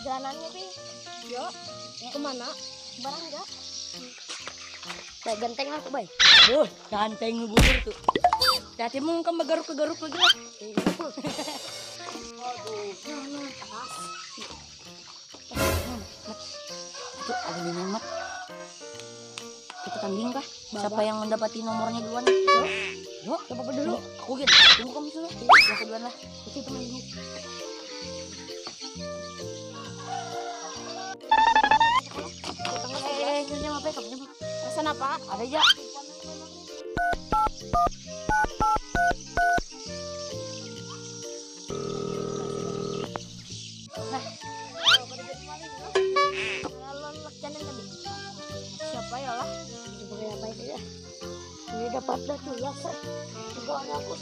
jalanannya pi yo ke mana barang enggak Kayak genteng aku, bay. Duh, ganteng lu bulur tuh. Hati mong kan magaruk-garuk lagi lah. Itu ada lima mat. Kita tanding kah? Siapa yang mendapati nomornya duluan? Yo, yo, coba dulu. Aku gitu. Tunggu kamu dulu. Yang keduluan lah. Itu teman ini. Ya? Pesan apa ada lekjanan tadi siapa ya lah Sebagai apa itu ya? Ini dapat tuh ya. Juga ada aku.